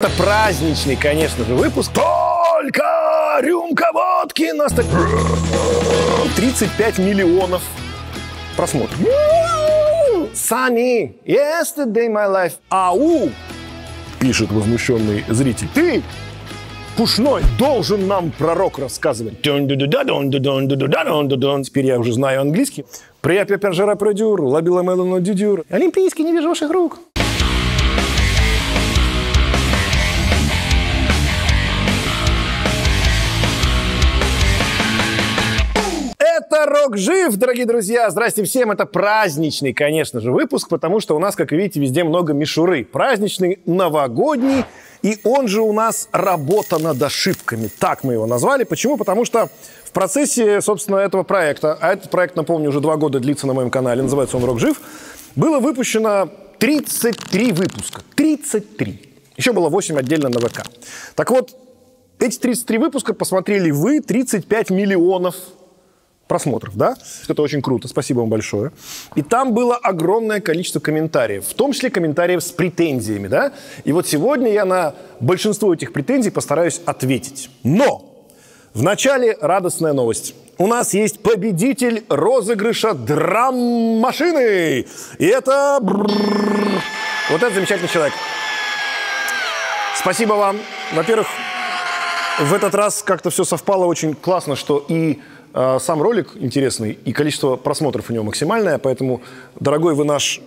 Это праздничный, конечно же, выпуск. Только рюмка водки на столе. 35 миллионов просмотров. Sunny, yesterday my life. Ау! Пишет возмущенный зритель. Ты, Пушной, должен нам пророк рассказывать. Теперь я уже знаю английский. Привет, я пержера продюр, лабила мелону дюдюр. Олимпийский, не вижу ваших рук. Это «Рок жив», дорогие друзья. Здрасте всем. Это праздничный, конечно же, выпуск, потому что у нас, как видите, везде много мишуры. Праздничный, новогодний, и он же у нас «Работа над ошибками». Так мы его назвали. Почему? Потому что в процессе, собственно, этого проекта, а этот проект, напомню, уже два года длится на моем канале, называется он «Рок жив», было выпущено 33 выпуска. 33. Еще было 8 отдельно на ВК. Так вот, эти 33 выпуска посмотрели вы, 35 миллионов просмотров, да? Это очень круто, спасибо вам большое. И там было огромное количество комментариев, в том числе комментариев с претензиями, да? И вот сегодня я на большинство этих претензий постараюсь ответить. Но вначале радостная новость. У нас есть победитель розыгрыша драм-машины. И это... Вот этот замечательный человек. Спасибо вам. Во-первых, в этот раз как-то все совпало очень классно, что и сам ролик интересный, и количество просмотров у него максимальное, поэтому, дорогой вы наш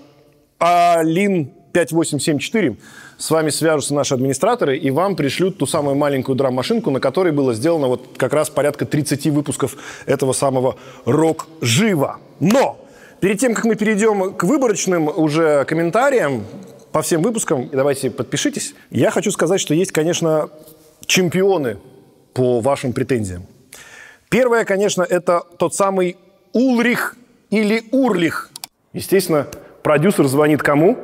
Алин 5874, с вами свяжутся наши администраторы, и вам пришлют ту самую маленькую драм-машинку, на которой было сделано вот как раз порядка 30 выпусков этого самого рок-жива. Но перед тем, как мы перейдем к выборочным уже комментариям по всем выпускам, давайте подпишитесь, я хочу сказать, что есть, конечно, чемпионы по вашим претензиям. Первое, конечно, это тот самый Улрих или Урлих. Естественно, продюсер звонит кому?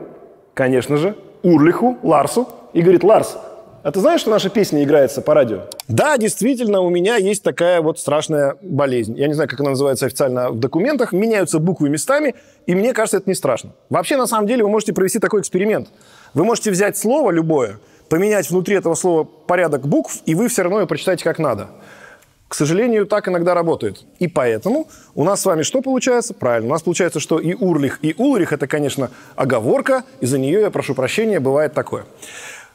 Конечно же, Урлиху, Ларсу, и говорит, Ларс, а ты знаешь, что наша песня играется по радио? Да, действительно, у меня есть такая вот страшная болезнь. Я не знаю, как она называется официально в документах. Меняются буквы местами, и мне кажется, это не страшно. Вообще, на самом деле, вы можете провести такой эксперимент. Вы можете взять слово любое, поменять внутри этого слова порядок букв, и вы все равно его прочитаете как надо. К сожалению, так иногда работает. И поэтому у нас с вами что получается? Правильно, у нас получается, что и Урлих, и Улрих – это, конечно, оговорка, и за нее, я прошу прощения, бывает такое.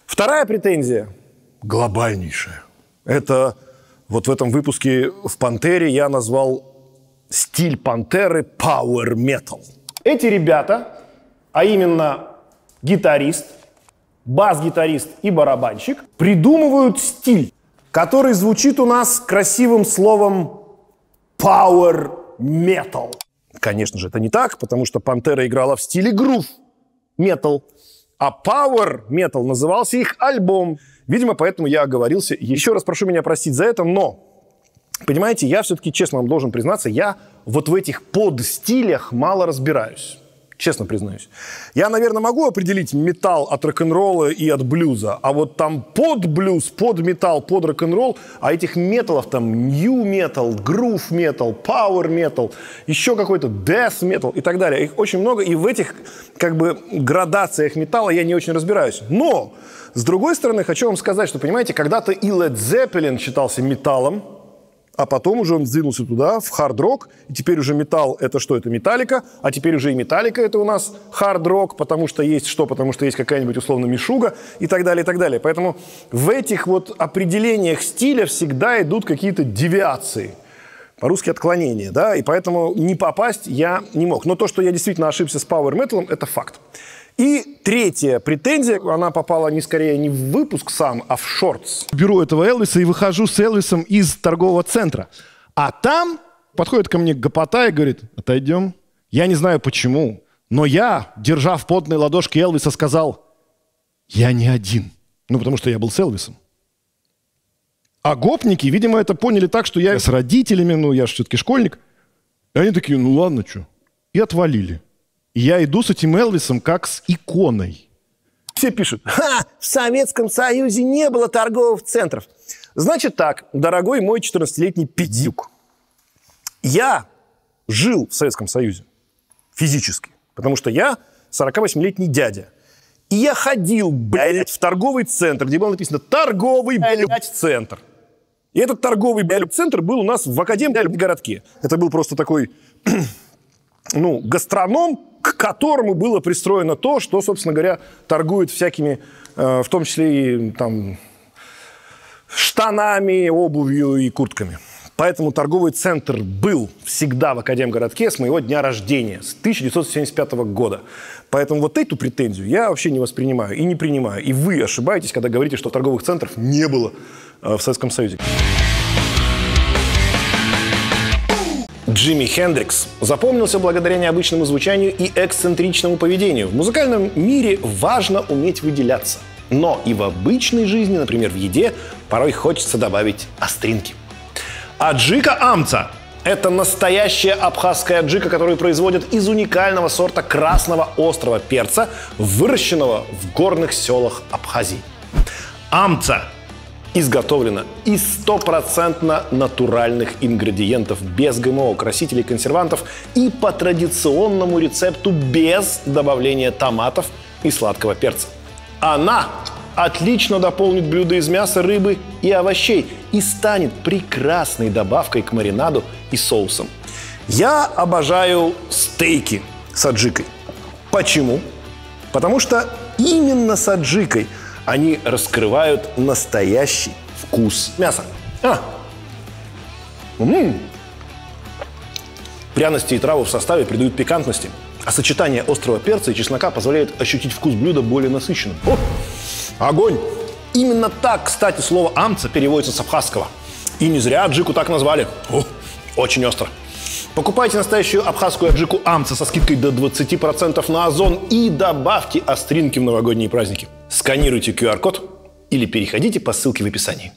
Вторая претензия, глобальнейшая, это вот в этом выпуске в «Пантере» я назвал стиль «Пантеры» power metal. Эти ребята, а именно гитарист, бас-гитарист и барабанщик, придумывают стиль, который звучит у нас красивым словом power metal. Конечно же, это не так, потому что Пантера играла в стиле грув metal, а Power Metal назывался их альбом. Видимо, поэтому я оговорился. Еще раз прошу меня простить за это, но Понимаете, я все-таки, честно вам должен признаться, я вот в этих подстилях мало разбираюсь честно признаюсь. Я, наверное, могу определить металл от рок-н-ролла и от блюза, а вот там под блюз, под металл, под рок-н-ролл, а этих металлов там new metal, groove metal, power metal, еще какой-то death metal и так далее. Их очень много, и в этих как бы градациях металла я не очень разбираюсь. Но, с другой стороны, хочу вам сказать, что, понимаете, когда-то и Led Zeppelin считался металлом, а потом уже он сдвинулся туда, в хард-рок, и теперь уже металл — это что? Это металлика, а теперь уже и металлика — это у нас хард-рок, потому что есть что? Потому что есть какая-нибудь условно мишуга и так далее, и так далее. Поэтому в этих вот определениях стиля всегда идут какие-то девиации по-русски отклонения, да, и поэтому не попасть я не мог. Но то, что я действительно ошибся с Power Metal, это факт. И третья претензия, она попала не скорее не в выпуск сам, а в шортс. Беру этого Элвиса и выхожу с Элвисом из торгового центра. А там подходит ко мне гопота и говорит, отойдем. Я не знаю почему, но я, держа в потной ладошке Элвиса, сказал, я не один. Ну, потому что я был с Элвисом. А гопники, видимо, это поняли так, что я с родителями, ну, я же все-таки школьник. И они такие, ну ладно, что. И отвалили. Я иду с этим Элвисом как с иконой. Все пишут, ха, в Советском Союзе не было торговых центров. Значит так, дорогой мой 14-летний пидюк, я жил в Советском Союзе физически, потому что я 48-летний дядя. И я ходил, блядь, в торговый центр, где было написано «торговый, блядь, центр». И этот торговый, блядь, центр был у нас в Академии городке. Это был просто такой, ну, гастроном, к которому было пристроено то, что, собственно говоря, торгует всякими, э, в том числе и там штанами, обувью и куртками. Поэтому торговый центр был всегда в Академгородке с моего дня рождения, с 1975 года. Поэтому вот эту претензию я вообще не воспринимаю и не принимаю. И вы ошибаетесь, когда говорите, что торговых центров не было э, в Советском Союзе. Джимми Хендрикс запомнился благодаря необычному звучанию и эксцентричному поведению. В музыкальном мире важно уметь выделяться. Но и в обычной жизни, например, в еде, порой хочется добавить остринки. Аджика амца – это настоящая абхазская аджика, которую производят из уникального сорта красного острого перца, выращенного в горных селах Абхазии. Амца изготовлена из стопроцентно натуральных ингредиентов, без ГМО, красителей, консервантов и по традиционному рецепту без добавления томатов и сладкого перца. Она отлично дополнит блюдо из мяса, рыбы и овощей и станет прекрасной добавкой к маринаду и соусам. Я обожаю стейки с аджикой. Почему? Потому что именно с аджикой – они раскрывают настоящий вкус мяса. А! М-м-м. Пряности и травы в составе придают пикантности, а сочетание острого перца и чеснока позволяет ощутить вкус блюда более насыщенным. О! Огонь! Именно так, кстати, слово «амца» переводится с абхазского. И не зря аджику так назвали. О, очень остро. Покупайте настоящую абхазскую аджику амца со скидкой до 20% на озон и добавьте остринки в новогодние праздники. Сканируйте QR-код или переходите по ссылке в описании.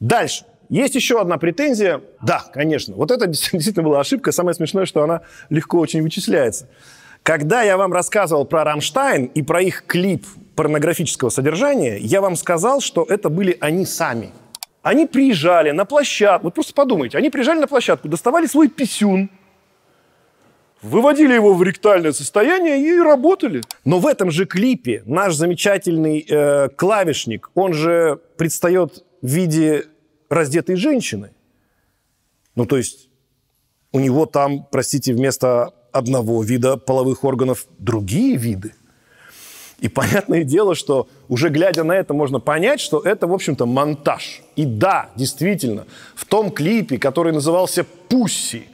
Дальше. Есть еще одна претензия. Да, конечно. Вот это действительно была ошибка. Самое смешное, что она легко очень вычисляется. Когда я вам рассказывал про Рамштайн и про их клип порнографического содержания, я вам сказал, что это были они сами – они приезжали на площадку, вот просто подумайте, они приезжали на площадку, доставали свой писюн, выводили его в ректальное состояние и работали. Но в этом же клипе наш замечательный э, клавишник, он же предстает в виде раздетой женщины. Ну, то есть у него там, простите, вместо одного вида половых органов другие виды – и понятное дело, что уже глядя на это, можно понять, что это, в общем-то, монтаж. И да, действительно, в том клипе, который назывался «Пусси»,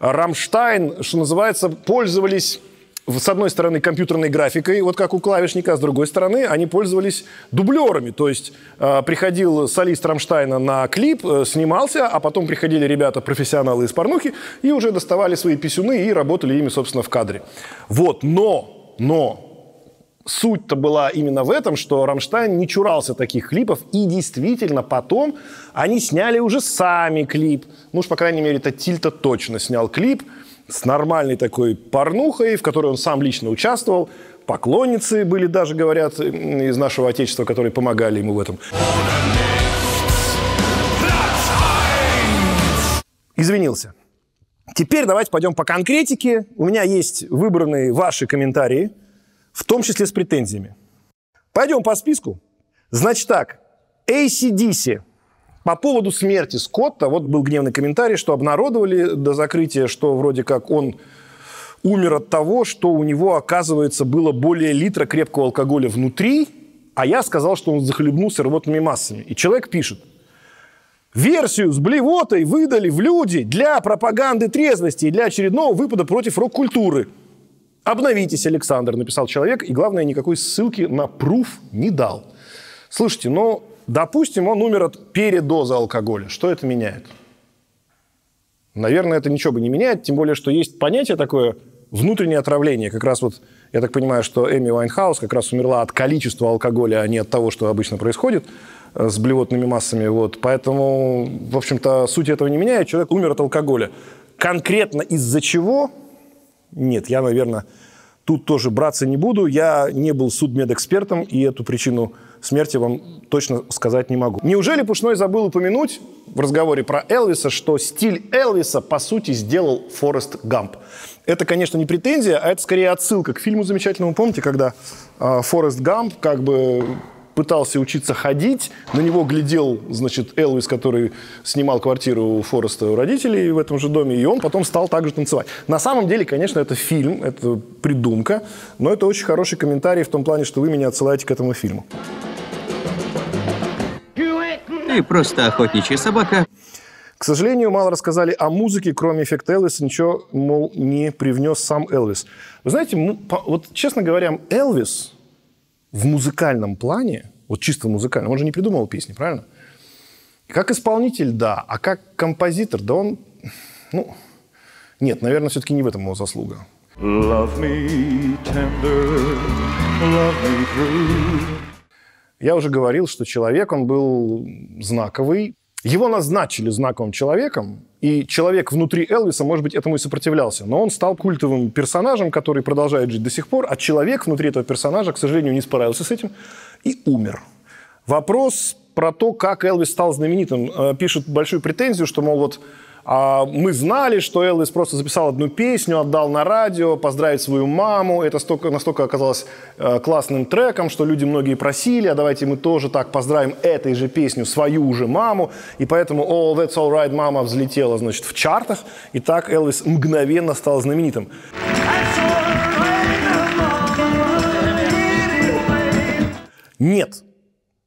Рамштайн, что называется, пользовались с одной стороны, компьютерной графикой, вот как у клавишника, а с другой стороны, они пользовались дублерами. То есть э, приходил солист Рамштайна на клип, э, снимался, а потом приходили ребята-профессионалы из порнухи и уже доставали свои писюны и работали ими, собственно, в кадре. Вот, но, но, суть-то была именно в этом, что Рамштайн не чурался таких клипов, и действительно потом они сняли уже сами клип. Ну уж, по крайней мере, это Тилль-то точно снял клип с нормальной такой порнухой, в которой он сам лично участвовал. Поклонницы были даже, говорят, из нашего отечества, которые помогали ему в этом. Извинился. Теперь давайте пойдем по конкретике. У меня есть выбранные ваши комментарии – в том числе с претензиями. Пойдем по списку. Значит так, ACDC. По поводу смерти Скотта, вот был гневный комментарий, что обнародовали до закрытия, что вроде как он умер от того, что у него, оказывается, было более литра крепкого алкоголя внутри, а я сказал, что он захлебнулся рвотными массами. И человек пишет, версию с блевотой выдали в люди для пропаганды трезвости и для очередного выпада против рок-культуры – Обновитесь, Александр, написал человек, и главное, никакой ссылки на пруф не дал. Слушайте, ну, допустим, он умер от передоза алкоголя. Что это меняет? Наверное, это ничего бы не меняет, тем более, что есть понятие такое внутреннее отравление. Как раз вот, я так понимаю, что Эми Вайнхаус как раз умерла от количества алкоголя, а не от того, что обычно происходит э, с блевотными массами. Вот. Поэтому, в общем-то, суть этого не меняет. Человек умер от алкоголя. Конкретно из-за чего нет, я, наверное, тут тоже браться не буду. Я не был судмедэкспертом, и эту причину смерти вам точно сказать не могу. Неужели Пушной забыл упомянуть, в разговоре про Элвиса, что стиль Элвиса, по сути, сделал Форест Гамп. Это, конечно, не претензия, а это скорее отсылка к фильму замечательному. Помните, когда э, Форест Гамп как бы пытался учиться ходить, на него глядел, значит, Элвис, который снимал квартиру у Фореста у родителей в этом же доме, и он потом стал также танцевать. На самом деле, конечно, это фильм, это придумка, но это очень хороший комментарий в том плане, что вы меня отсылаете к этому фильму. Ты просто охотничья собака. К сожалению, мало рассказали о музыке, кроме эффекта Элвиса, ничего, мол, не привнес сам Элвис. Вы знаете, вот, честно говоря, Элвис в музыкальном плане, вот чисто музыкальном, он же не придумывал песни, правильно? Как исполнитель, да, а как композитор, да он, ну, нет, наверное, все-таки не в этом его заслуга. Love me tender, love me true. Я уже говорил, что человек, он был знаковый. Его назначили знаковым человеком, и человек внутри Элвиса, может быть, этому и сопротивлялся. Но он стал культовым персонажем, который продолжает жить до сих пор, а человек внутри этого персонажа, к сожалению, не справился с этим и умер. Вопрос про то, как Элвис стал знаменитым, э, пишет большую претензию, что, мол, вот а мы знали, что Элвис просто записал одну песню, отдал на радио, поздравить свою маму. Это столько, настолько оказалось э, классным треком, что люди многие просили, а давайте мы тоже так поздравим этой же песню свою уже маму. И поэтому «Oh, that's all right, мама» взлетела, значит, в чартах. И так Элвис мгновенно стал знаменитым. Нет.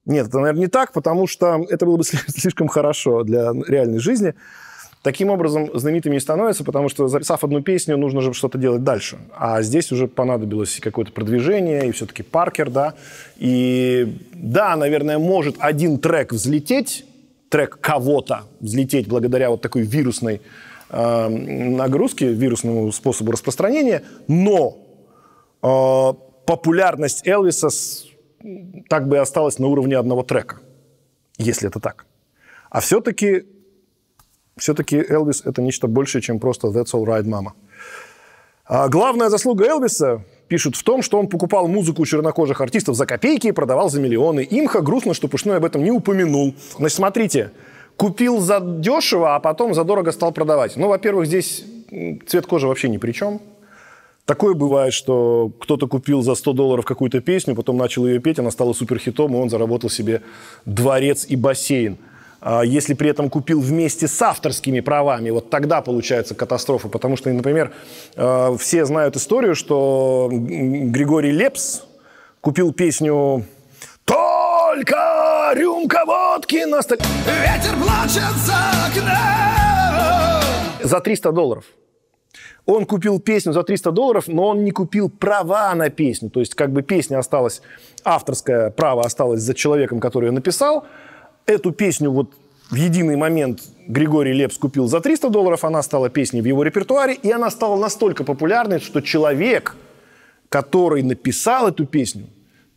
Нет, это, наверное, не так, потому что это было бы слишком хорошо для реальной жизни. Таким образом, знаменитыми не становятся, потому что, записав одну песню, нужно же что-то делать дальше. А здесь уже понадобилось какое-то продвижение, и все-таки Паркер, да. И да, наверное, может один трек взлететь, трек кого-то взлететь благодаря вот такой вирусной э, нагрузке, вирусному способу распространения, но э, популярность Элвиса с, так бы и осталась на уровне одного трека, если это так. А все-таки все-таки Элвис – это нечто большее, чем просто «That's all right, mama». А главная заслуга Элвиса, пишут, в том, что он покупал музыку чернокожих артистов за копейки и продавал за миллионы. Имха грустно, что Пушной об этом не упомянул. Значит, смотрите, купил за дешево, а потом за дорого стал продавать. Ну, во-первых, здесь цвет кожи вообще ни при чем. Такое бывает, что кто-то купил за 100 долларов какую-то песню, потом начал ее петь, она стала суперхитом, и он заработал себе дворец и бассейн. А если при этом купил вместе с авторскими правами, вот тогда получается катастрофа. Потому что, например, э, все знают историю, что Григорий Лепс купил песню «Только рюмка водки на столе». Ветер плачет за окном. За 300 долларов. Он купил песню за 300 долларов, но он не купил права на песню. То есть как бы песня осталась, авторское право осталось за человеком, который ее написал, Эту песню вот в единый момент Григорий Лепс купил за 300 долларов, она стала песней в его репертуаре, и она стала настолько популярной, что человек, который написал эту песню,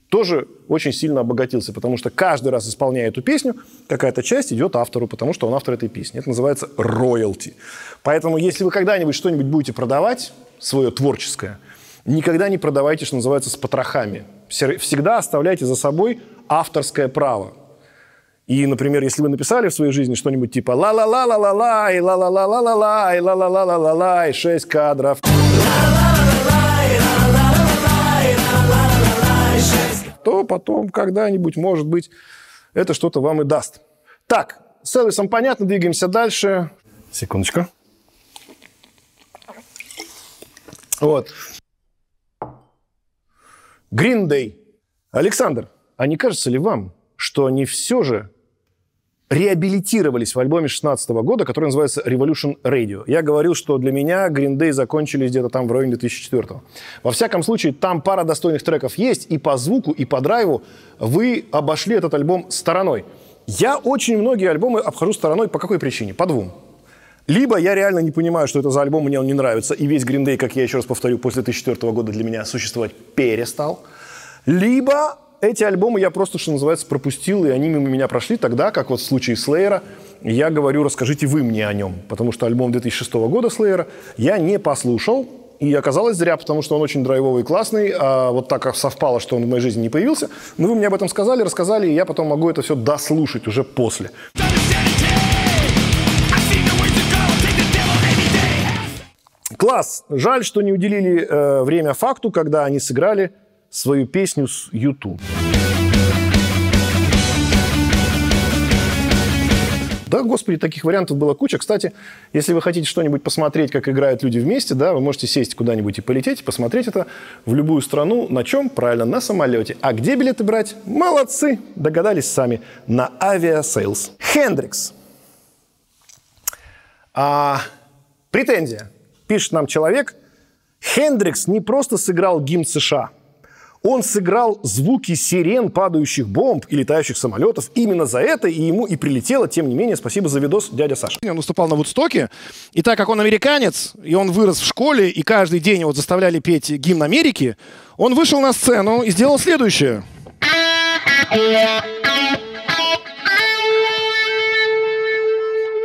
тоже очень сильно обогатился, потому что каждый раз, исполняя эту песню, какая-то часть идет автору, потому что он автор этой песни. Это называется роялти. Поэтому, если вы когда-нибудь что-нибудь будете продавать, свое творческое, никогда не продавайте, что называется, с потрохами. Всегда оставляйте за собой авторское право. И, например, если вы написали в своей жизни что-нибудь типа ла-ла-ла-ла-ла-ла, и ла-ла-ла-ла-ла-ла, и ла-ла-ла-ла-ла-ла, и шесть кадров. То потом когда-нибудь, может быть, это что-то вам и даст. Так, с Элвисом понятно, двигаемся дальше. Секундочку. Вот. Green Day. Александр, а не кажется ли вам, что они все же реабилитировались в альбоме 16 года, который называется Revolution Radio. Я говорил, что для меня Green Day закончились где-то там в районе 2004. Во всяком случае, там пара достойных треков есть, и по звуку, и по драйву вы обошли этот альбом стороной. Я очень многие альбомы обхожу стороной по какой причине? По двум. Либо я реально не понимаю, что это за альбом, мне он не нравится, и весь Green как я еще раз повторю, после 2004 года для меня существовать перестал. Либо эти альбомы я просто, что называется, пропустил, и они мимо меня прошли тогда, как вот в случае Слеера, я говорю, расскажите вы мне о нем, потому что альбом 2006 года Слеера я не послушал, и оказалось зря, потому что он очень драйвовый и классный, а вот так совпало, что он в моей жизни не появился. Но вы мне об этом сказали, рассказали, и я потом могу это все дослушать уже после. Класс! Жаль, что не уделили э, время факту, когда они сыграли свою песню с YouTube. Да, господи, таких вариантов было куча. Кстати, если вы хотите что-нибудь посмотреть, как играют люди вместе, да, вы можете сесть куда-нибудь и полететь, посмотреть это в любую страну. На чем? Правильно, на самолете. А где билеты брать? Молодцы, догадались сами. На Aviasales. Хендрикс. А, претензия. Пишет нам человек. Хендрикс не просто сыграл гимн США – он сыграл звуки сирен падающих бомб и летающих самолетов. Именно за это и ему и прилетело. Тем не менее, спасибо за видос, дядя Саша. Он выступал на Вудстоке, и так как он американец, и он вырос в школе, и каждый день его заставляли петь гимн Америки, он вышел на сцену и сделал следующее.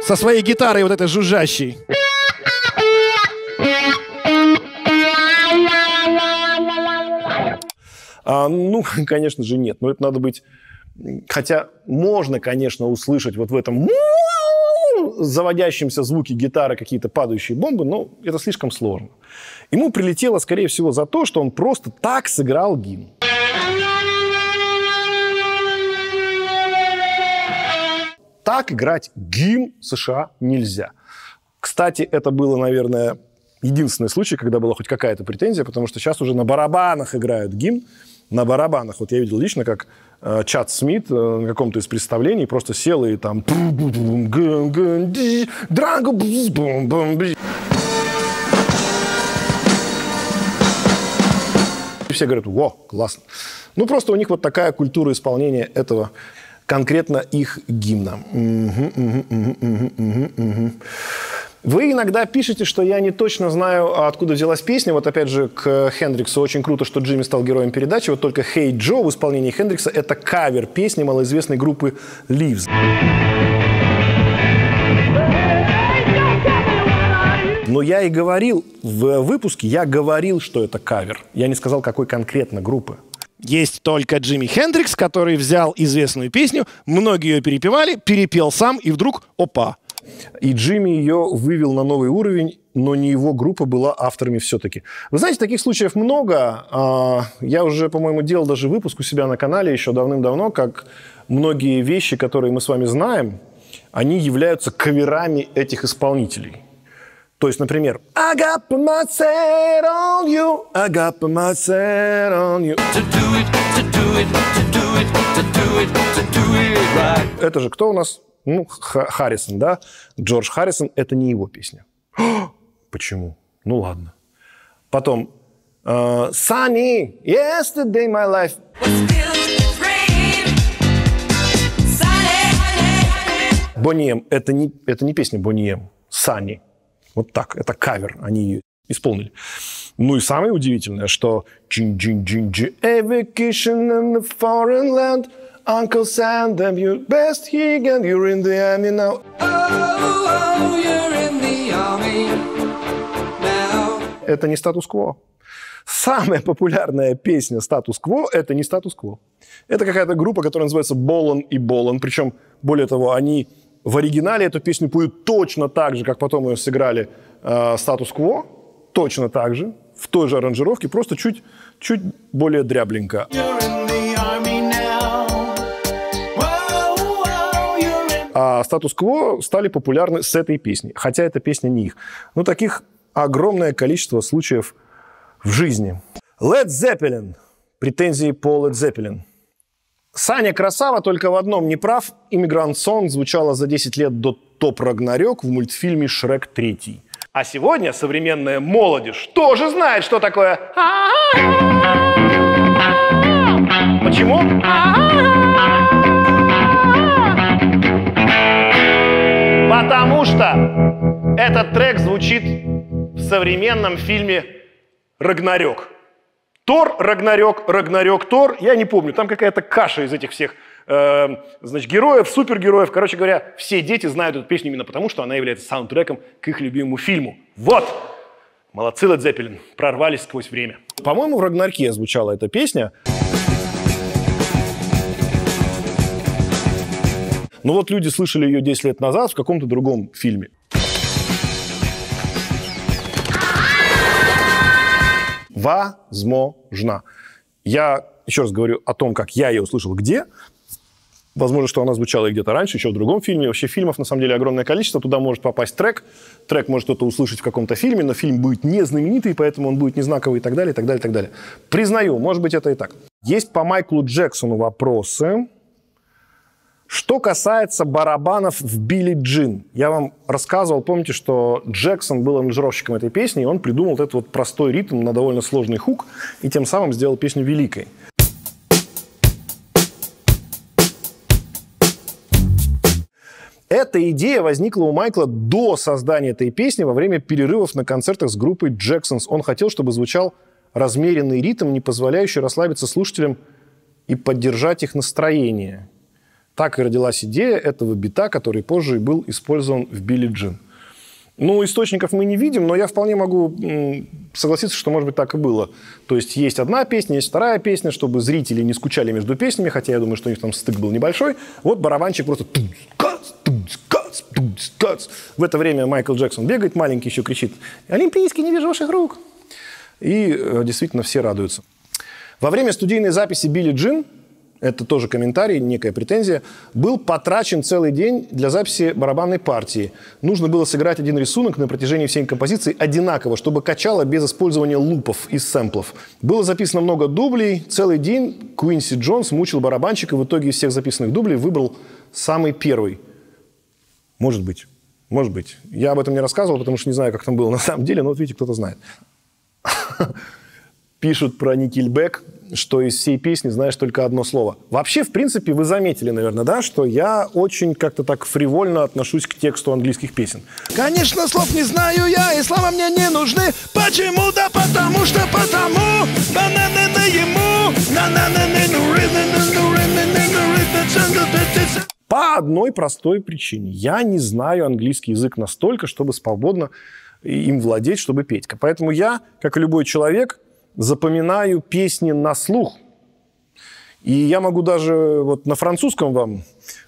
Со своей гитарой вот этой жужжащей. А, ну, конечно же, нет. Но это надо быть... Хотя можно, конечно, услышать вот в этом заводящемся звуке гитары какие-то падающие бомбы, но это слишком сложно. Ему прилетело, скорее всего, за то, что он просто так сыграл гимн. Так играть гимн США нельзя. Кстати, это было, наверное, единственный случай, когда была хоть какая-то претензия, потому что сейчас уже на барабанах играют гимн, на барабанах. Вот я видел лично, как э, Чат Смит э, на каком-то из представлений просто сел и там... И все говорят, во, классно. Ну, просто у них вот такая культура исполнения этого конкретно их гимна. Угу, угу, угу, угу, угу. Вы иногда пишете, что я не точно знаю, откуда взялась песня. Вот опять же, к Хендриксу очень круто, что Джимми стал героем передачи. Вот только «Hey Джо» в исполнении Хендрикса – это кавер песни малоизвестной группы «Leaves». Но я и говорил в выпуске, я говорил, что это кавер. Я не сказал, какой конкретно группы. Есть только Джимми Хендрикс, который взял известную песню, многие ее перепевали, перепел сам, и вдруг, опа, и Джимми ее вывел на новый уровень, но не его группа была авторами все-таки. Вы знаете, таких случаев много. А, я уже, по-моему, делал даже выпуск у себя на канале еще давным-давно, как многие вещи, которые мы с вами знаем, они являются каверами этих исполнителей. То есть, например, I got my set on you, I got my set on you. To do it, to do it, to do it, to do it, to do it right. Это же кто у нас? Ну, Харрисон, да, Джордж Харрисон, это не его песня. Почему? Ну ладно. Потом uh, Sunny, yesterday my life. Бонием, это не, это не песня Бонием, Sunny. Вот так, это кавер, они ее исполнили. Ну и самое удивительное, что джин джин джин джин vacation in the foreign land – Uncle Sam, your best he can, you're in the army now. Oh, oh, you're in the army now. Это не статус-кво. Самая популярная песня статус-кво – это не статус-кво. Это какая-то группа, которая называется Болон и Болон. Причем, более того, они в оригинале эту песню поют точно так же, как потом ее сыграли э, статус-кво. Точно так же, в той же аранжировке, просто чуть, чуть более дрябленько. You're А статус-кво стали популярны с этой песни, хотя эта песня не их. Но таких огромное количество случаев в жизни. Led Zeppelin. Претензии по Led Zeppelin. Саня Красава только в одном не прав. Иммигрант Сон звучала за 10 лет до топ Рагнарёк в мультфильме «Шрек 3». А сегодня современная молодежь тоже знает, что такое... Почему? Потому что этот трек звучит в современном фильме «Рагнарёк». Тор, Рагнарёк, Рагнарёк, Тор. Я не помню, там какая-то каша из этих всех э, значит, героев, супергероев. Короче говоря, все дети знают эту песню именно потому, что она является саундтреком к их любимому фильму. Вот! Молодцы, Led Zeppelin, прорвались сквозь время. По-моему, в «Рагнарке» звучала эта песня. Но вот люди слышали ее 10 лет назад в каком-то другом фильме. Возможно. Я еще раз говорю о том, как я ее услышал где. Возможно, что она звучала и где-то раньше, еще в другом фильме. Вообще фильмов, на самом деле, огромное количество. Туда может попасть трек. Трек может кто-то услышать в каком-то фильме, но фильм будет не знаменитый, поэтому он будет не знаковый и так далее, и так далее, и так далее. Признаю, может быть, это и так. Есть по Майклу Джексону вопросы. Что касается барабанов в Билли Джин, я вам рассказывал, помните, что Джексон был аранжировщиком этой песни, и он придумал этот вот простой ритм на довольно сложный хук, и тем самым сделал песню великой. Эта идея возникла у Майкла до создания этой песни во время перерывов на концертах с группой Джексонс. Он хотел, чтобы звучал размеренный ритм, не позволяющий расслабиться слушателям и поддержать их настроение. Так и родилась идея этого бита, который позже был использован в Билли Джин. Ну, источников мы не видим, но я вполне могу согласиться, что, может быть, так и было. То есть есть одна песня, есть вторая песня, чтобы зрители не скучали между песнями, хотя я думаю, что у них там стык был небольшой. Вот барабанчик просто в это время Майкл Джексон бегает маленький, еще кричит «Олимпийский, не вижу ваших рук!» И э, действительно все радуются. Во время студийной записи «Билли Джин» это тоже комментарий, некая претензия, был потрачен целый день для записи барабанной партии. Нужно было сыграть один рисунок на протяжении всей композиции одинаково, чтобы качало без использования лупов и сэмплов. Было записано много дублей. Целый день Куинси Джонс мучил барабанщика. В итоге из всех записанных дублей выбрал самый первый. Может быть. Может быть. Я об этом не рассказывал, потому что не знаю, как там было на самом деле, но вот видите, кто-то знает. Пишут про Никельбек, что из всей песни знаешь только одно слово. Вообще, в принципе, вы заметили, наверное, да, что я очень как-то так фривольно отношусь к тексту английских песен. Конечно, слов не знаю я, и слова мне не нужны. Почему? Да потому что потому. Бананы ему. По одной простой причине. Я не знаю английский язык настолько, чтобы свободно им владеть, чтобы петь. Поэтому я, как и любой человек, запоминаю песни на слух. И я могу даже вот на французском вам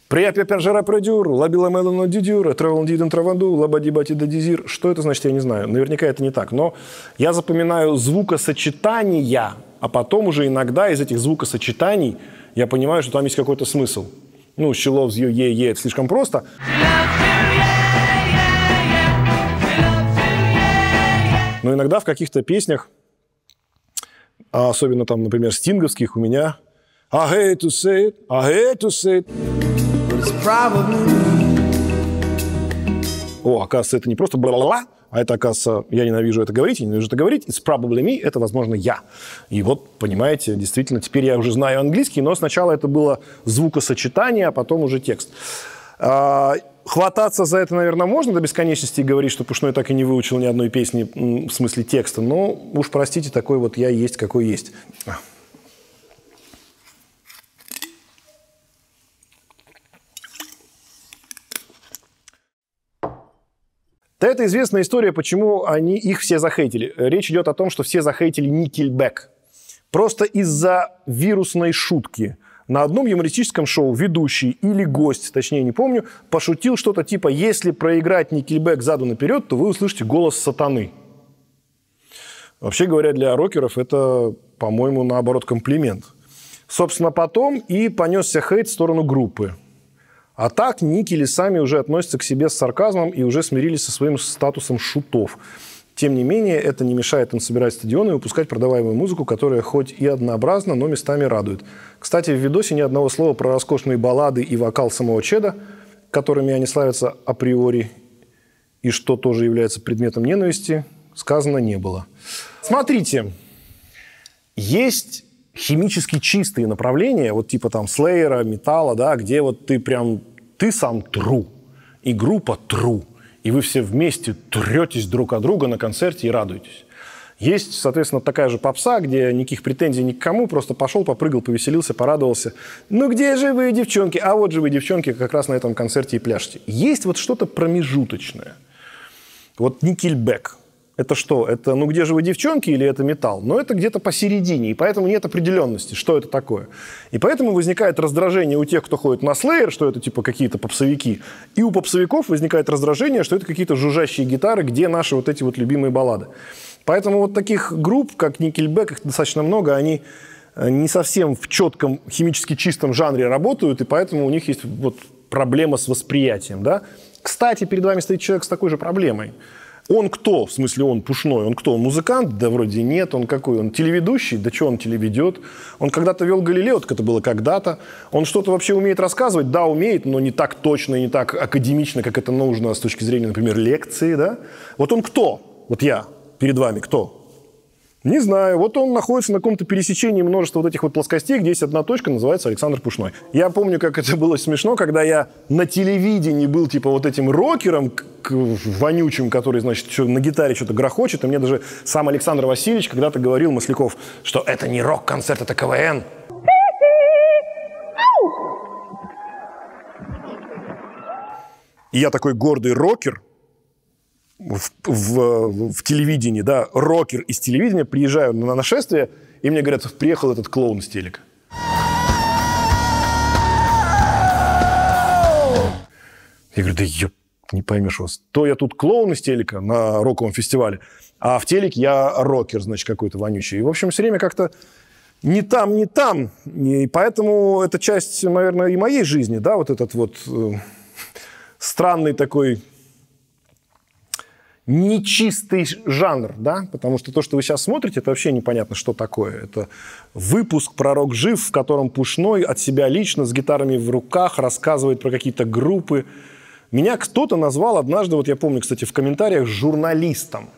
«Приятель пержера продюр, лабила мелоно дидюр, тревел диден траванду, лабади бати да дизир». Что это значит, я не знаю. Наверняка это не так. Но я запоминаю звукосочетания, а потом уже иногда из этих звукосочетаний я понимаю, что там есть какой-то смысл ну, she loves you, yeah, yeah, это слишком просто. Но иногда в каких-то песнях, а особенно там, например, стинговских, у меня I hate to say it, I hate to say it. But it's probably... О, оказывается, это не просто бла-бла-бла, а это, оказывается, я ненавижу это говорить, я ненавижу это говорить, it's probably me, это, возможно, я. И вот, понимаете, действительно, теперь я уже знаю английский, но сначала это было звукосочетание, а потом уже текст. А, хвататься за это, наверное, можно до бесконечности и говорить, что Пушной так и не выучил ни одной песни в смысле текста, но уж простите, такой вот я есть, какой есть. Да это известная история, почему они их все захейтили. Речь идет о том, что все захейтили Никельбек. Просто из-за вирусной шутки. На одном юмористическом шоу ведущий или гость, точнее не помню, пошутил что-то типа «Если проиграть Никельбек заду наперед, то вы услышите голос сатаны». Вообще говоря, для рокеров это, по-моему, наоборот, комплимент. Собственно, потом и понесся хейт в сторону группы. А так никели сами уже относятся к себе с сарказмом и уже смирились со своим статусом шутов. Тем не менее, это не мешает им собирать стадионы и выпускать продаваемую музыку, которая хоть и однообразна, но местами радует. Кстати, в видосе ни одного слова про роскошные баллады и вокал самого Чеда, которыми они славятся априори, и что тоже является предметом ненависти, сказано не было. Смотрите, есть химически чистые направления, вот типа там слеера, металла, да, где вот ты прям, ты сам тру, и группа тру, и вы все вместе третесь друг от друга на концерте и радуетесь. Есть, соответственно, такая же попса, где никаких претензий ни к кому, просто пошел, попрыгал, повеселился, порадовался. Ну где же вы, девчонки? А вот же вы, девчонки, как раз на этом концерте и пляшете. Есть вот что-то промежуточное. Вот Никельбек, это что? Это, ну, где же вы, девчонки, или это металл? Но это где-то посередине, и поэтому нет определенности, что это такое. И поэтому возникает раздражение у тех, кто ходит на слеер, что это типа какие-то попсовики, и у попсовиков возникает раздражение, что это какие-то жужжащие гитары, где наши вот эти вот любимые баллады. Поэтому вот таких групп, как Nickelback, их достаточно много, они э, не совсем в четком химически чистом жанре работают, и поэтому у них есть вот проблема с восприятием. Да? Кстати, перед вами стоит человек с такой же проблемой. Он кто? В смысле, он пушной. Он кто? Он музыкант? Да вроде нет. Он какой? Он телеведущий? Да что он телеведет? Он когда-то вел Галилео, так это было когда-то. Он что-то вообще умеет рассказывать? Да, умеет, но не так точно и не так академично, как это нужно с точки зрения, например, лекции. Да? Вот он кто? Вот я перед вами кто? Не знаю. Вот он находится на каком-то пересечении множества вот этих вот плоскостей, где есть одна точка, называется Александр Пушной. Я помню, как это было смешно, когда я на телевидении был типа вот этим рокером вонючим, который, значит, чё- на гитаре что-то грохочет. И мне даже сам Александр Васильевич когда-то говорил, Масляков, что это не рок-концерт, это КВН. И я такой гордый рокер, в, в- в телевидении, да, рокер из телевидения, приезжаю на нашествие, и мне говорят, приехал этот клоун с телека. Я говорю, да ё, не поймешь вас. То я тут клоун из телека на роковом фестивале, а в телеке я рокер, значит, какой-то вонючий. И, в общем, все время как-то не там, не там. И поэтому это часть, наверное, и моей жизни, да, вот этот вот э, странный такой нечистый жанр, да, потому что то, что вы сейчас смотрите, это вообще непонятно, что такое. Это выпуск «Пророк жив», в котором Пушной от себя лично с гитарами в руках рассказывает про какие-то группы. Меня кто-то назвал однажды, вот я помню, кстати, в комментариях, журналистом.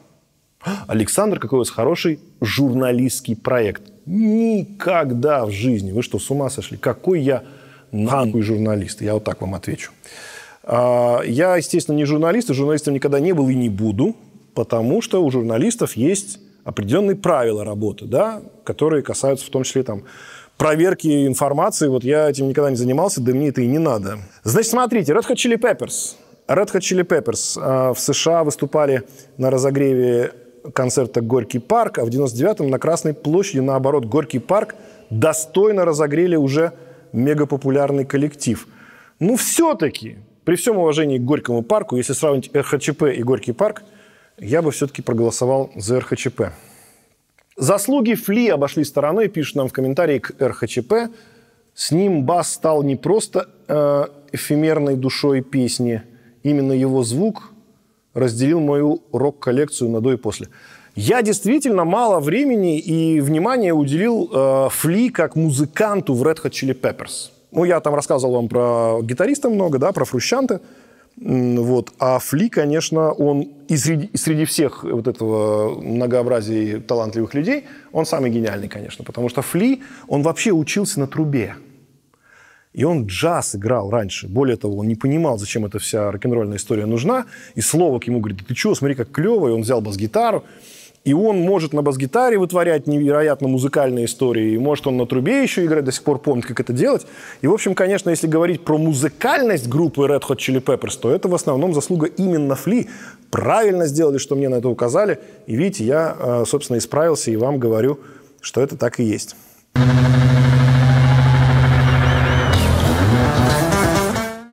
Александр, какой у вас хороший журналистский проект. Никогда в жизни. Вы что, с ума сошли? Какой я нахуй журналист? Я вот так вам отвечу. А, Я, естественно, не журналист, и журналистом никогда не был и не буду, потому что у журналистов есть определенные правила работы, да, которые касаются в том числе там, проверки информации. Вот я этим никогда не занимался, да мне это и не надо. Значит, смотрите, Red Hot Chili Peppers. Red Hot Chili Peppers а, в США выступали на разогреве концерта «Горький парк», а в 99-м на Красной площади, наоборот, «Горький парк» достойно разогрели уже мегапопулярный коллектив. Ну, все-таки, при всем уважении к Горькому парку, если сравнить РХЧП и Горький парк, я бы все-таки проголосовал за РХЧП. Заслуги Фли обошли стороной, пишут нам в комментарии к РХЧП. С ним бас стал не просто э, эфемерной душой песни, именно его звук разделил мою рок-коллекцию на до и после. Я действительно мало времени и внимания уделил э, Фли как музыканту в Red Hot Chili Peppers. Ну, я там рассказывал вам про гитариста много, да, про Фрущанта. Вот. А Фли, конечно, он и среди, и среди всех вот этого многообразия талантливых людей, он самый гениальный, конечно. Потому что Фли, он вообще учился на трубе. И он джаз играл раньше. Более того, он не понимал, зачем эта вся рок-н-ролльная история нужна. И Словак ему говорит, ты что, смотри, как клево. И он взял бас-гитару. И он может на бас-гитаре вытворять невероятно музыкальные истории. И может он на трубе еще играть, до сих пор помнит, как это делать. И, в общем, конечно, если говорить про музыкальность группы Red Hot Chili Peppers, то это в основном заслуга именно Фли. Правильно сделали, что мне на это указали. И видите, я, э, собственно, исправился и вам говорю, что это так и есть.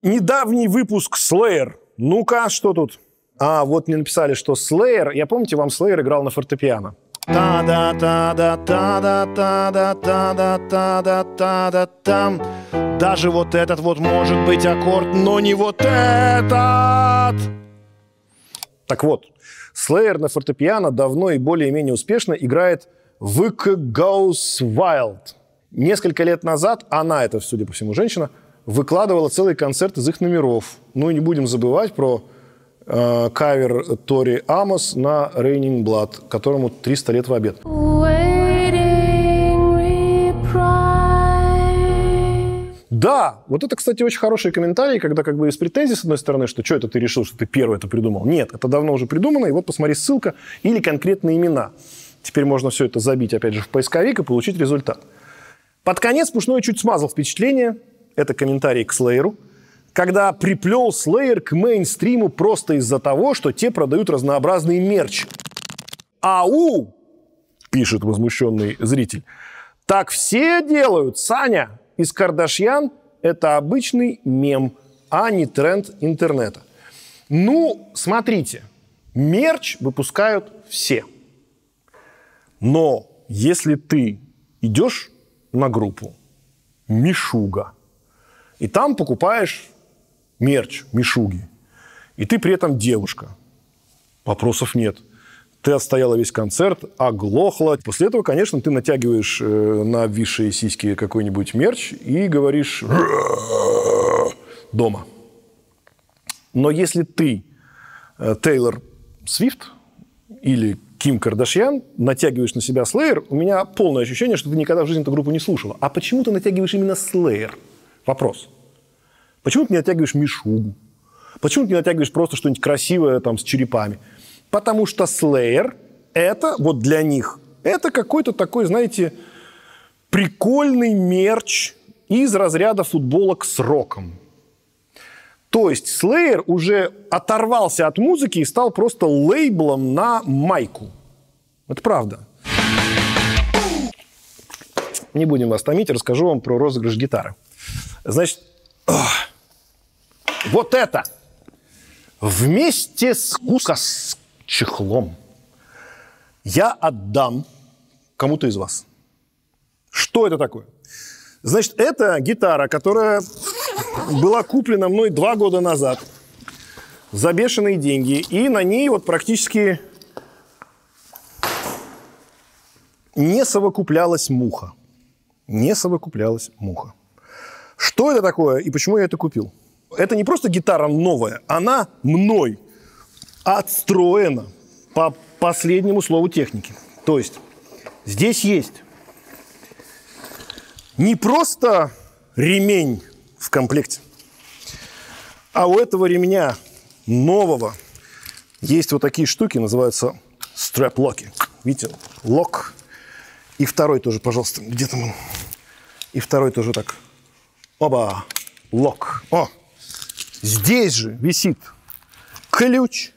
Недавний выпуск Slayer. Ну-ка, что тут? А, вот мне написали, что Slayer... Я помните, вам Slayer играл на фортепиано? та да та да та да та да та да та да та да там Даже вот этот вот может быть аккорд, но не вот этот. Так вот, Slayer на фортепиано давно и более-менее успешно играет «Wick Goes Wild». Несколько лет назад она, это, судя по всему, женщина, выкладывала целый концерт из их номеров. Ну и не будем забывать про э, кавер Тори Амос на «Raining Blood», которому 300 лет в обед. Да, вот это, кстати, очень хороший комментарий, когда как бы из претензий, с одной стороны, что что это ты решил, что ты первый это придумал. Нет, это давно уже придумано, и вот посмотри ссылка или конкретные имена. Теперь можно все это забить, опять же, в поисковик и получить результат. Под конец Пушной чуть смазал впечатление, это комментарий к Слееру, когда приплел Слеер к мейнстриму просто из-за того, что те продают разнообразный мерч. Ау! пишет возмущенный зритель. Так все делают, Саня. Из Кардашьян это обычный мем, а не тренд интернета. Ну, смотрите, мерч выпускают все. Но если ты идешь на группу Мишуга, и там покупаешь мерч Мишуги, и ты при этом девушка, вопросов нет. Ты отстояла весь концерт, оглохла. После этого, конечно, ты натягиваешь э, на обвисшие сиськи какой-нибудь мерч и говоришь дома. Но если ты э, Тейлор Свифт или Ким Кардашьян, натягиваешь на себя Слеер, у меня полное ощущение, что ты никогда в жизни эту группу не слушала. А почему ты натягиваешь именно Слеер? Вопрос. Почему ты не натягиваешь Мишугу? Почему ты не натягиваешь просто что-нибудь красивое там с черепами? Потому что Slayer – это вот для них, это какой-то такой, знаете, прикольный мерч из разряда футболок с роком. То есть Slayer уже оторвался от музыки и стал просто лейблом на майку. Это правда. Не будем вас томить, расскажу вам про розыгрыш гитары. Значит, вот это вместе с куска с чехлом я отдам кому-то из вас. Что это такое? Значит, это гитара, которая была куплена мной два года назад за бешеные деньги. И на ней вот практически не совокуплялась муха. Не совокуплялась муха. Что это такое и почему я это купил? Это не просто гитара новая, она мной отстроена по последнему слову техники. То есть здесь есть не просто ремень в комплекте, а у этого ремня нового есть вот такие штуки, называются стрэп-локи. Видите, лок. И второй тоже, пожалуйста, где там он? И второй тоже так. Оба, лок. О, здесь же висит ключ.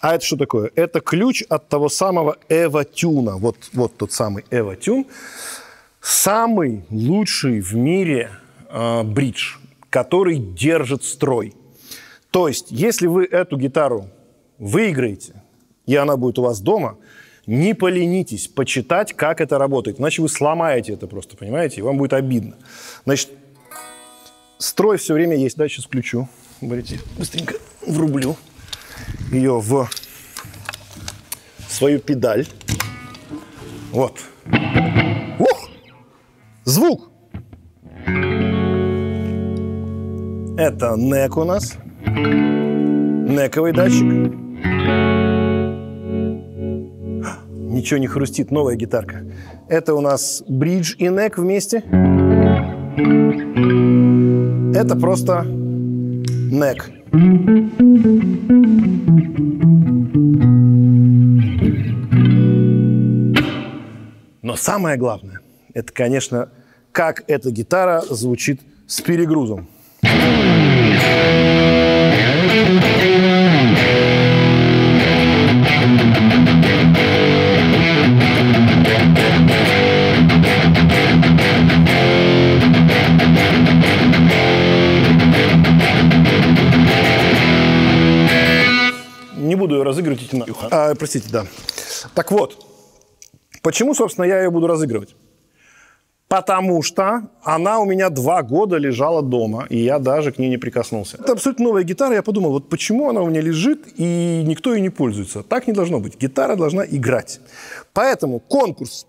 А это что такое? Это ключ от того самого Эва-тюна. Вот, вот тот самый Эва-тюн. Самый лучший в мире э, бридж, который держит строй. То есть, если вы эту гитару выиграете, и она будет у вас дома, не поленитесь почитать, как это работает. Иначе вы сломаете это просто, понимаете, и вам будет обидно. Значит, строй все время есть. Да, сейчас включу. Смотрите, быстренько врублю ее в свою педаль. Вот. Ух! Звук! Это нек у нас. Нековый датчик. Ничего не хрустит, новая гитарка. Это у нас бридж и нек вместе. Это просто нек. Но самое главное, это, конечно, как эта гитара звучит с перегрузом. Буду ее разыгрывать, идти на... а, простите, да. Так вот, почему, собственно, я ее буду разыгрывать? Потому что она у меня два года лежала дома, и я даже к ней не прикоснулся. Это абсолютно новая гитара. Я подумал, вот почему она у меня лежит, и никто ей не пользуется. Так не должно быть. Гитара должна играть. Поэтому конкурс.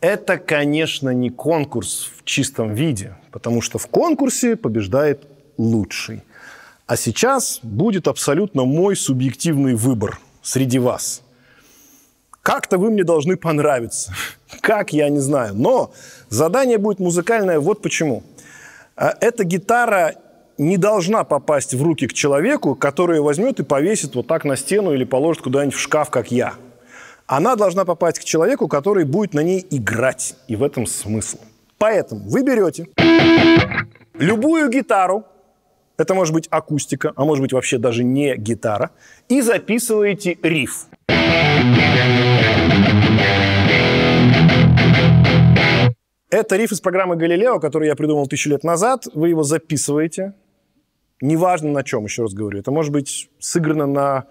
Это, конечно, не конкурс в чистом виде, потому что в конкурсе побеждает лучший. А сейчас будет абсолютно мой субъективный выбор среди вас. Как-то вы мне должны понравиться. Как, я не знаю. Но задание будет музыкальное вот почему. А Эта гитара не должна попасть в руки к человеку, который ее возьмет и повесит вот так на стену или положит куда-нибудь в шкаф, как я. Она должна попасть к человеку, который будет на ней играть. И в этом смысл. Поэтому вы берете любую гитару, это может быть акустика, а может быть вообще даже не гитара, и записываете риф. Это риф из программы «Галилео», который я придумал тысячу лет назад. Вы его записываете, Неважно на чем, еще раз говорю. Это может быть сыграно на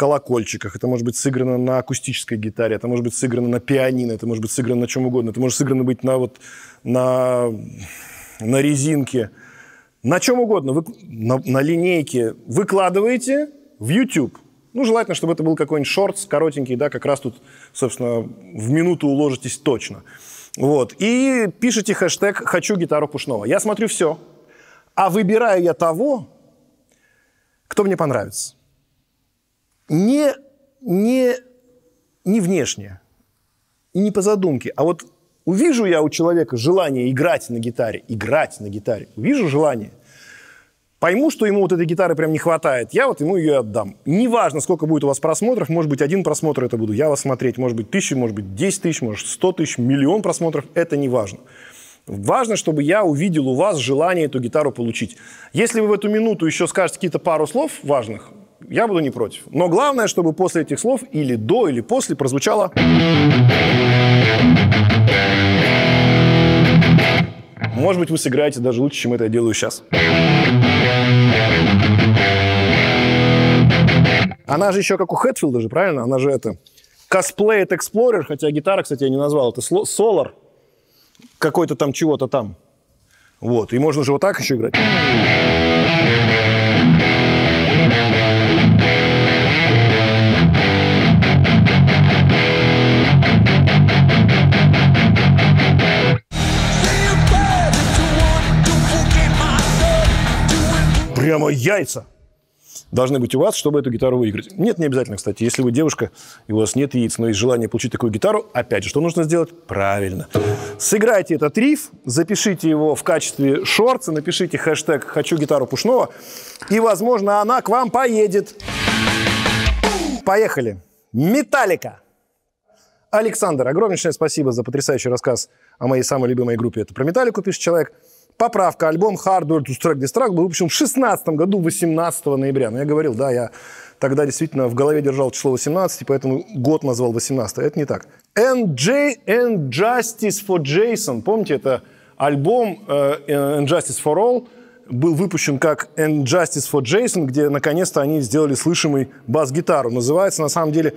колокольчиках, это может быть сыграно на акустической гитаре, это может быть сыграно на пианино, это может быть сыграно на чем угодно, это может сыграно быть на, вот, на, на резинке, на чем угодно, вы, на, на линейке. Выкладываете в YouTube. Ну, желательно, чтобы это был какой-нибудь шортс коротенький, да, как раз тут, собственно, в минуту уложитесь точно. Вот. И пишите хэштег «Хочу гитару Пушного». Я смотрю все. А выбираю я того, кто мне понравится не, не, не внешне и не по задумке, а вот увижу я у человека желание играть на гитаре, играть на гитаре, увижу желание, пойму, что ему вот этой гитары прям не хватает, я вот ему ее отдам. Неважно, сколько будет у вас просмотров, может быть, один просмотр это буду я вас смотреть, может быть, тысячи, может быть, 10 тысяч, может, 100 тысяч, миллион просмотров, это не важно. Важно, чтобы я увидел у вас желание эту гитару получить. Если вы в эту минуту еще скажете какие-то пару слов важных, я буду не против. Но главное, чтобы после этих слов или до, или после прозвучало... Может быть, вы сыграете даже лучше, чем это я делаю сейчас. Она же еще как у Хэтфилда же, правильно? Она же это... Cosplay это Explorer, хотя гитара, кстати, я не назвал. Это Solar. Какой-то там чего-то там. Вот. И можно же вот так еще играть. Прямо яйца должны быть у вас, чтобы эту гитару выиграть. Нет, не обязательно, кстати. Если вы девушка, и у вас нет яиц, но есть желание получить такую гитару, опять же, что нужно сделать? Правильно. Сыграйте этот риф, запишите его в качестве шорца, напишите хэштег «Хочу гитару Пушного», и, возможно, она к вам поедет. Поехали. Металлика. Александр, огромнейшее спасибо за потрясающий рассказ о моей самой любимой группе. Это про Металлику пишет человек. Поправка. Альбом Hardware to Strike This был выпущен в 2016 году, 18 ноября. Но я говорил, да, я тогда действительно в голове держал число 18, поэтому год назвал 18. Это не так. NJ and Justice for Jason. Помните, это альбом uh, Justice for All был выпущен как And Justice for Jason, где наконец-то они сделали слышимый бас-гитару. Называется на самом деле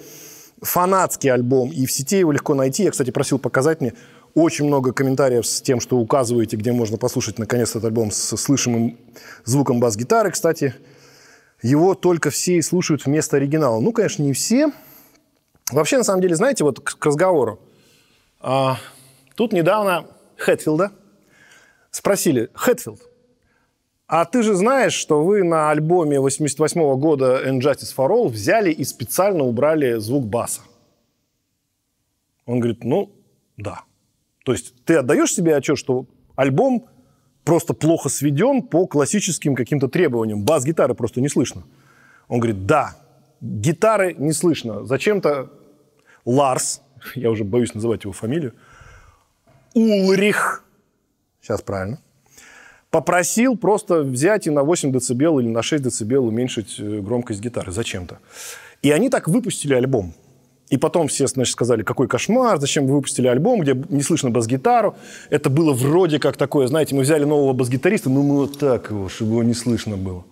фанатский альбом, и в сети его легко найти. Я, кстати, просил показать мне. Очень много комментариев с тем, что указываете, где можно послушать наконец этот альбом с слышимым звуком бас-гитары. Кстати, его только все и слушают вместо оригинала. Ну, конечно, не все. Вообще, на самом деле, знаете, вот к, к разговору. А, тут недавно Хэтфилда спросили, Хэтфилд, а ты же знаешь, что вы на альбоме 88 -го года And Justice for All взяли и специально убрали звук баса? Он говорит, ну, да. То есть ты отдаешь себе отчет, что альбом просто плохо сведен по классическим каким-то требованиям. Бас-гитары просто не слышно. Он говорит, да, гитары не слышно. Зачем-то Ларс, я уже боюсь называть его фамилию, Улрих, сейчас правильно, попросил просто взять и на 8 дБ или на 6 дБ уменьшить э, громкость гитары. Зачем-то. И они так выпустили альбом. И потом все, значит, сказали, какой кошмар, зачем вы выпустили альбом, где не слышно бас-гитару. Это было вроде как такое, знаете, мы взяли нового бас-гитариста, ну мы вот так его, чтобы его не слышно было.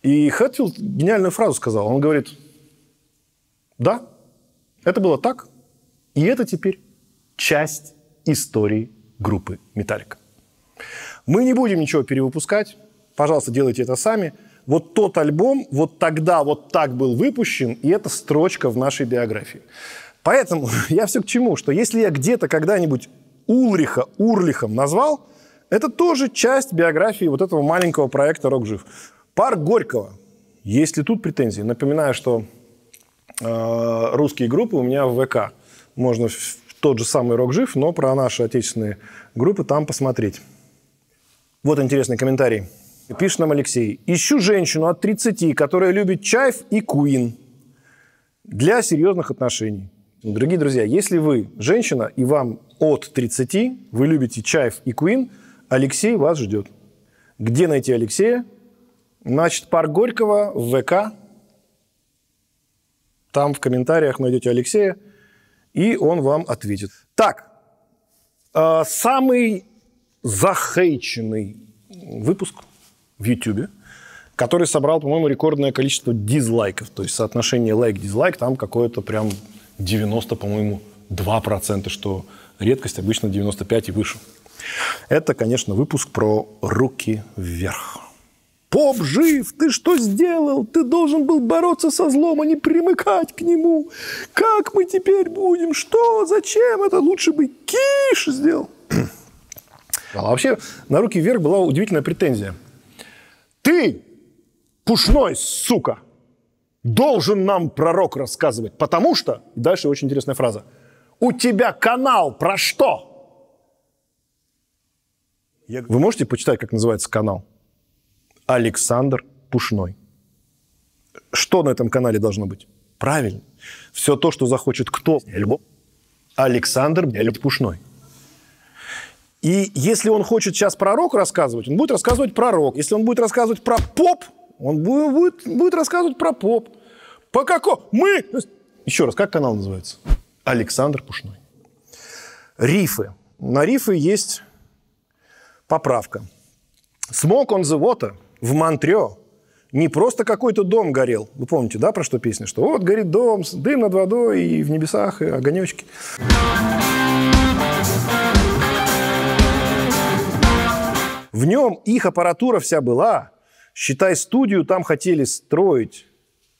И Хэтфилд гениальную фразу сказал. Он говорит, да, это было так, и это теперь часть истории группы «Металлика». Мы не будем ничего перевыпускать. Пожалуйста, делайте это сами – вот тот альбом вот тогда вот так был выпущен, и это строчка в нашей биографии. Поэтому я все к чему, что если я где-то когда-нибудь Улриха Урлихом назвал, это тоже часть биографии вот этого маленького проекта «Рок жив». Парк Горького. Есть ли тут претензии? Напоминаю, что э, русские группы у меня в ВК. Можно в тот же самый «Рок жив», но про наши отечественные группы там посмотреть. Вот интересный комментарий. Пишет нам Алексей. Ищу женщину от 30, которая любит чайф и куин для серьезных отношений. Дорогие друзья, если вы женщина и вам от 30, вы любите чайф и куин, Алексей вас ждет. Где найти Алексея? Значит, парк Горького в ВК. Там в комментариях найдете Алексея, и он вам ответит. Так, э, самый захейченный выпуск в YouTube, который собрал, по-моему, рекордное количество дизлайков. То есть соотношение лайк-дизлайк там какое-то прям 90, по-моему, 2%, что редкость, обычно 95 и выше. Это, конечно, выпуск про руки вверх. Поп жив, ты что сделал? Ты должен был бороться со злом, а не примыкать к нему. Как мы теперь будем? Что? Зачем? Это лучше бы Киш сделал. А вообще на руки вверх была удивительная претензия. Ты, пушной, сука, должен нам пророк рассказывать, потому что, и дальше очень интересная фраза, у тебя канал про что? Вы можете почитать, как называется канал? Александр Пушной. Что на этом канале должно быть? Правильно. Все то, что захочет кто? Любовь. Александр Пушной. И если он хочет сейчас про рок рассказывать, он будет рассказывать про рок. Если он будет рассказывать про поп, он будет, будет рассказывать про поп. По какому? Мы... Еще раз, как канал называется? Александр Пушной. Рифы. На рифы есть поправка. Smoke on the в Монтрео не просто какой-то дом горел. Вы помните, да, про что песня? Что вот горит дом, дым над водой, и в небесах, и огонечки. В нем их аппаратура вся была. Считай, студию там хотели строить.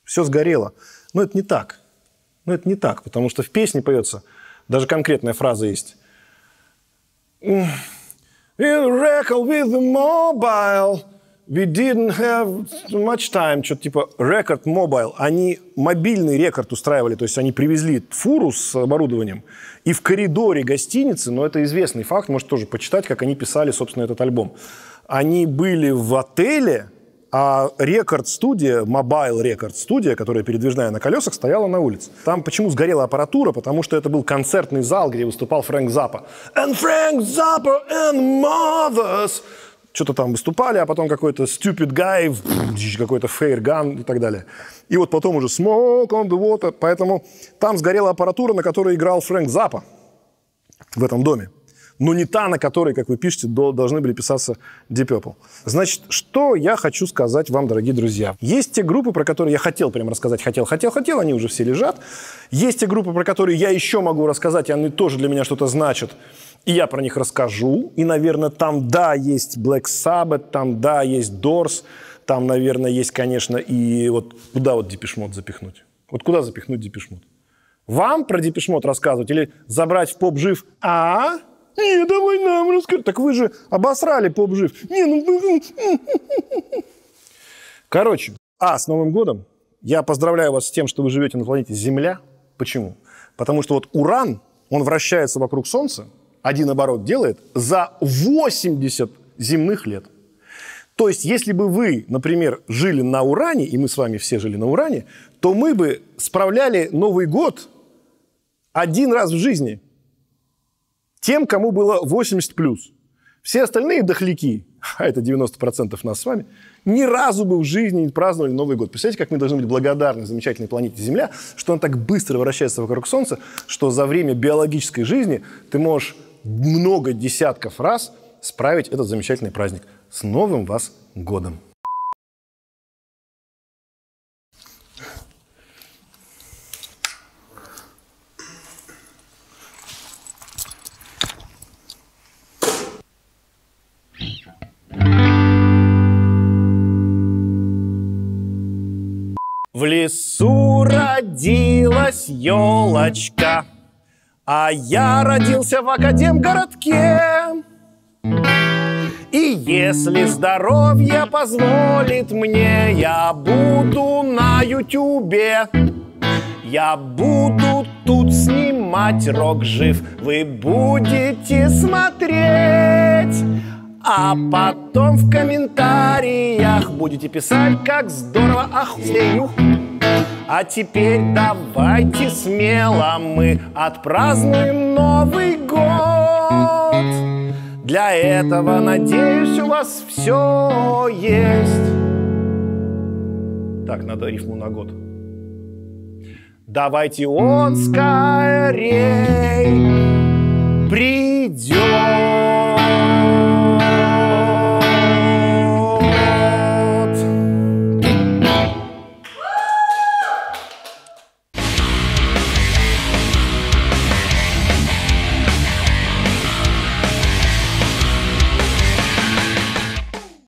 Все сгорело. Но это не так. Но это не так, потому что в песне поется, даже конкретная фраза есть. Reckon with the mobile, we didn't have much time. Что-то типа record mobile. Они мобильный рекорд устраивали, то есть они привезли фуру с оборудованием, и в коридоре гостиницы, но это известный факт, можете тоже почитать, как они писали, собственно, этот альбом. Они были в отеле, а рекорд-студия, Mobile рекорд-студия, которая передвижная на колесах, стояла на улице. Там почему сгорела аппаратура? Потому что это был концертный зал, где выступал Фрэнк Заппа. And Frank Zappa and Mothers. Что-то там выступали, а потом какой-то stupid guy, какой-то фейрган и так далее. И вот потом уже smoke on the water. Поэтому там сгорела аппаратура, на которой играл Фрэнк Заппа в этом доме но не та, на которой, как вы пишете, должны были писаться Deep Purple. Значит, что я хочу сказать вам, дорогие друзья. Есть те группы, про которые я хотел прям рассказать, хотел, хотел, хотел, они уже все лежат. Есть те группы, про которые я еще могу рассказать, и они тоже для меня что-то значат. И я про них расскажу. И, наверное, там, да, есть Black Sabbath, там, да, есть Doors, там, наверное, есть, конечно, и вот куда вот Депешмот запихнуть? Вот куда запихнуть Депешмот? Вам про Депешмот рассказывать или забрать в поп жив? А? Не, давай нам расскажи. Так вы же обосрали поп-жив. Не, ну... Короче, а, с Новым годом. Я поздравляю вас с тем, что вы живете на планете Земля. Почему? Потому что вот Уран, он вращается вокруг Солнца, один оборот делает за 80 земных лет. То есть, если бы вы, например, жили на Уране, и мы с вами все жили на Уране, то мы бы справляли Новый год один раз в жизни – тем, кому было 80 плюс. Все остальные дохляки, а это 90% нас с вами, ни разу бы в жизни не праздновали Новый год. Представляете, как мы должны быть благодарны замечательной планете Земля, что она так быстро вращается вокруг Солнца, что за время биологической жизни ты можешь много десятков раз справить этот замечательный праздник. С Новым вас годом! В лесу родилась елочка, а я родился в Академгородке. И если здоровье позволит мне, я буду на Ютубе. Я буду тут снимать рок жив, вы будете смотреть. А потом в комментариях будете писать, как здорово охуею. А теперь давайте смело мы отпразднуем Новый год. Для этого, надеюсь, у вас все есть. Так, надо рифму на год. Давайте он скорей придет.